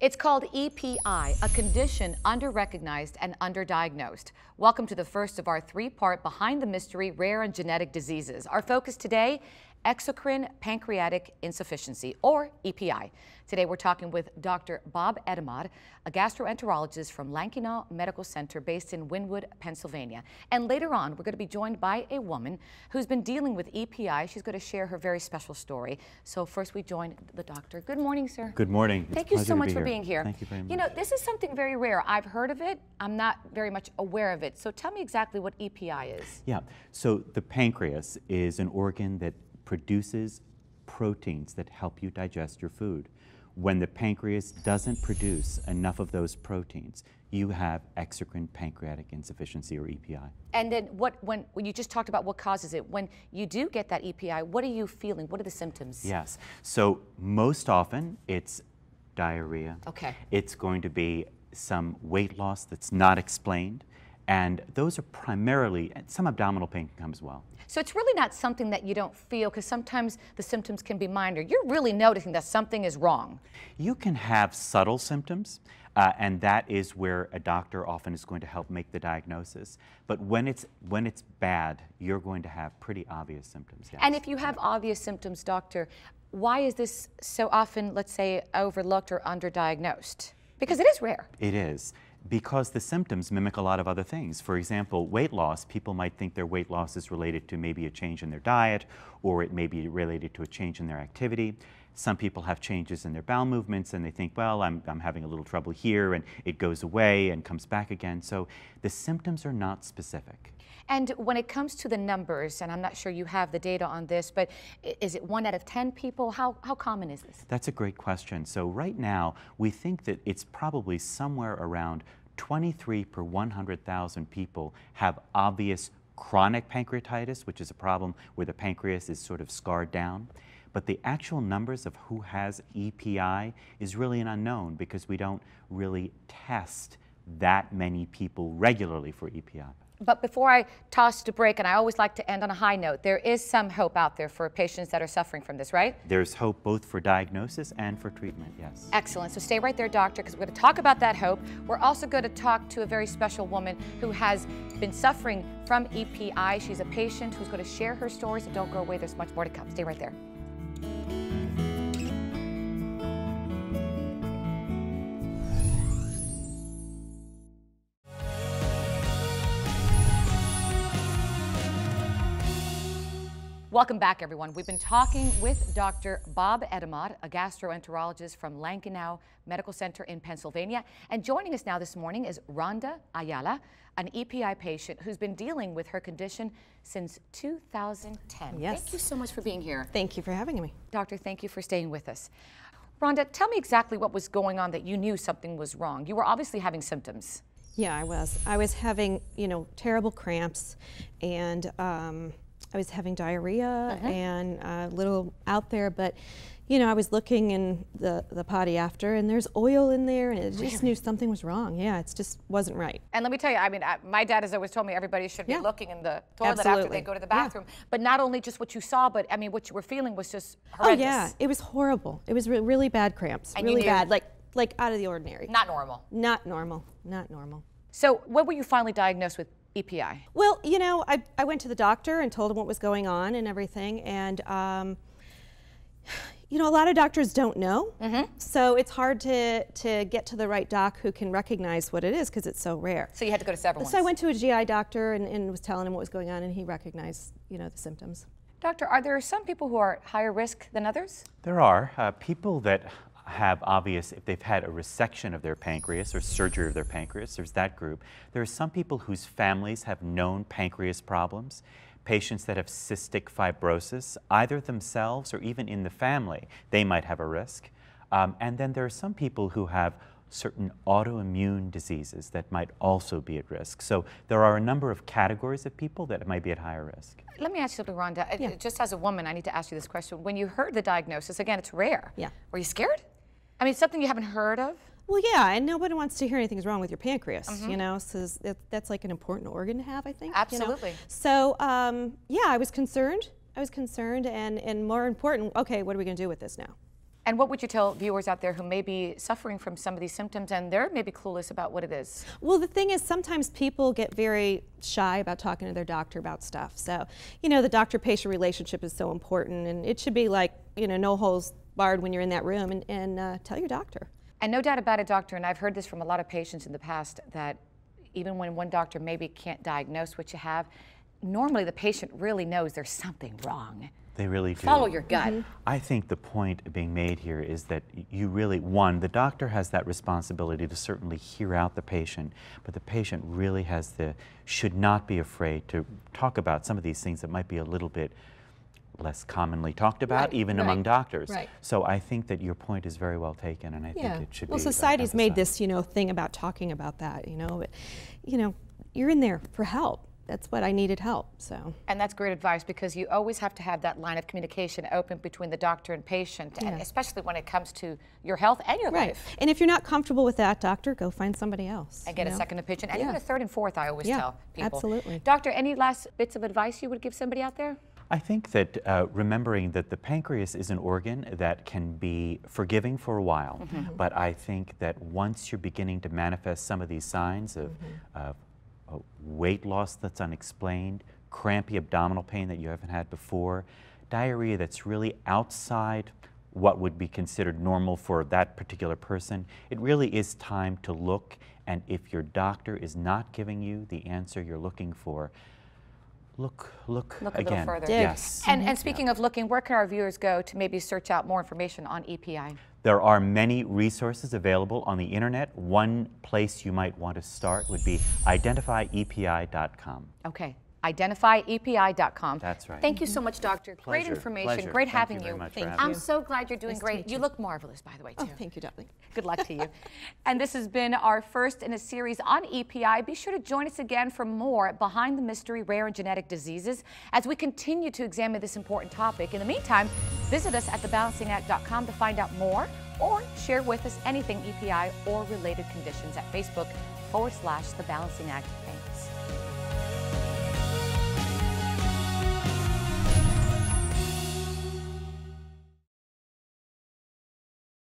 It's called EPI, a condition underrecognized and underdiagnosed. Welcome to the first of our three part Behind the Mystery Rare and Genetic Diseases. Our focus today exocrine pancreatic insufficiency, or EPI. Today we're talking with Dr. Bob Etemad, a gastroenterologist from Lankenau Medical Center based in Wynnewood, Pennsylvania. And later on, we're going to be joined by a woman who's been dealing with EPI. She's going to share her very special story. So first we join the doctor. Good morning, sir. Good morning. Thank you so much for here. being here. Thank you very much. You know, this is something very rare. I've heard of it. I'm not very much aware of it. So tell me exactly what EPI is. Yeah, so the pancreas is an organ that produces proteins that help you digest your food. When the pancreas doesn't produce enough of those proteins, you have exocrine pancreatic insufficiency or EPI. And then what when, when you just talked about what causes it, when you do get that EPI, what are you feeling? What are the symptoms? Yes, so most often it's diarrhea. Okay. It's going to be some weight loss that's not explained. And those are primarily, some abdominal pain can come as well. So it's really not something that you don't feel because sometimes the symptoms can be minor. You're really noticing that something is wrong. You can have subtle symptoms, uh, and that is where a doctor often is going to help make the diagnosis. But when it's when it's bad, you're going to have pretty obvious symptoms. Yes. And if you have obvious symptoms, doctor, why is this so often, let's say, overlooked or underdiagnosed? Because it is rare. It is because the symptoms mimic a lot of other things. For example, weight loss, people might think their weight loss is related to maybe a change in their diet or it may be related to a change in their activity. Some people have changes in their bowel movements and they think, well, I'm, I'm having a little trouble here and it goes away and comes back again. So the symptoms are not specific. And when it comes to the numbers, and I'm not sure you have the data on this, but is it one out of 10 people? How, how common is this? That's a great question. So right now, we think that it's probably somewhere around 23 per 100,000 people have obvious chronic pancreatitis, which is a problem where the pancreas is sort of scarred down. But the actual numbers of who has EPI is really an unknown because we don't really test that many people regularly for EPI. But before I toss to break, and I always like to end on a high note, there is some hope out there for patients that are suffering from this, right? There's hope both for diagnosis and for treatment, yes. Excellent. So stay right there, doctor, because we're going to talk about that hope. We're also going to talk to a very special woman who has been suffering from EPI. She's a patient who's going to share her story, so don't go away. There's much more to come. Stay right there. Welcome back, everyone. We've been talking with Dr. Bob Etemad, a gastroenterologist from Lankenau Medical Center in Pennsylvania. And joining us now this morning is Rhonda Ayala, an EPI patient who's been dealing with her condition since 2010. Yes. Thank you so much for being here. Thank you for having me. Doctor, thank you for staying with us. Rhonda, tell me exactly what was going on that you knew something was wrong. You were obviously having symptoms. Yeah, I was. I was having, you know, terrible cramps and um, I was having diarrhea Uh-huh. and a little out there, but you know, I was looking in the, the potty after and there's oil in there and I just knew something was wrong. Yeah, it just wasn't right. And let me tell you, I mean, I, my dad has always told me everybody should be Yeah. looking in the toilet after they go to the Yeah. bathroom. But not only just what you saw, but I mean, what you were feeling was just Oh yeah, it was horrible. It was re- really bad cramps. And really bad, like like out of the ordinary. Not normal. Not normal. Not normal. So, when were you finally diagnosed with EPI? Well, you know, I, I went to the doctor and told him what was going on and everything. And, um, you know, a lot of doctors don't know. So it's hard to, to get to the right doc who can recognize what it is because it's so rare. So, you had to go to several So I went to a GI doctor and, and was telling him what was going on, and he recognized, you know, the symptoms. Doctor, are there some people who are at higher risk than others? There are uh, people that have obvious, if they've had a resection of their pancreas or surgery of their pancreas, there's that group. There are some people whose families have known pancreas problems, patients that have cystic fibrosis, either themselves or even in the family, they might have a risk. Um, and then there are some people who have certain autoimmune diseases that might also be at risk. So there are a number of categories of people that might be at higher risk. Let me ask you something, Rhonda. Uh, Just as a woman, I need to ask you this question. When you heard the diagnosis, again, it's rare. Yeah. Were you scared? I mean, something you haven't heard of? Well, yeah, and nobody wants to hear anything's wrong with your pancreas, you know, so that's like an important organ to have, I think. you know. Absolutely. So, um, yeah, I was concerned. I was concerned, and, and more important, okay, what are we going to do with this now? And what would you tell viewers out there who may be suffering from some of these symptoms and they're maybe clueless about what it is? Well, the thing is, sometimes people get very shy about talking to their doctor about stuff. So, you know, the doctor patient relationship is so important, and it should be like, you know, no holes barred when you're in that room and, and uh, tell your doctor. And no doubt about it, doctor, and I've heard this from a lot of patients in the past that even when one doctor maybe can't diagnose what you have, normally the patient really knows there's something wrong. They really do. Follow your gut. Mm -hmm. I think the point being made here is that you really, one, the doctor has that responsibility to certainly hear out the patient, but the patient really has the, should not be afraid to talk about some of these things that might be a little bit less commonly talked about, right, even right, among doctors. Right. So I think that your point is very well taken, and I yeah. think it should well, be. Well, society's made this, you know, thing about talking about that, you know, but, you know, you're in there for help. That's what I needed help. So. And that's great advice because you always have to have that line of communication open between the doctor and patient, yeah. and especially when it comes to your health and your right. life. And if you're not comfortable with that doctor, go find somebody else. And get a know? second opinion, and yeah. even a third and fourth. I always yeah, tell people. Absolutely. Doctor, any last bits of advice you would give somebody out there? I think that uh, remembering that the pancreas is an organ that can be forgiving for a while, mm -hmm. but I think that once you're beginning to manifest some of these signs of, mm -hmm. uh, weight loss that's unexplained, crampy abdominal pain that you haven't had before, diarrhea that's really outside what would be considered normal for that particular person, it really is time to look. And if your doctor is not giving you the answer you're looking for, look, look, look again. a little further. Dig. Yes. And, and mm-hmm. speaking yeah. of looking, where can our viewers go to maybe search out more information on EPI? There are many resources available on the internet. One place you might want to start would be identifyepi.com. Okay identifyepi.com. That's right. Thank you so much, Doctor. Pleasure. Great information. Pleasure. Great thank having you. you. Thank you. I'm so glad you're doing nice great. You. you. look marvelous, by the way, oh, too. Oh, thank you, darling. Good luck to you. and this has been our first in a series on EPI. Be sure to join us again for more Behind the Mystery Rare and Genetic Diseases as we continue to examine this important topic. In the meantime, visit us at thebalancingact.com to find out more or share with us anything EPI or related conditions at Facebook forward slash The Balancing Act. Thanks.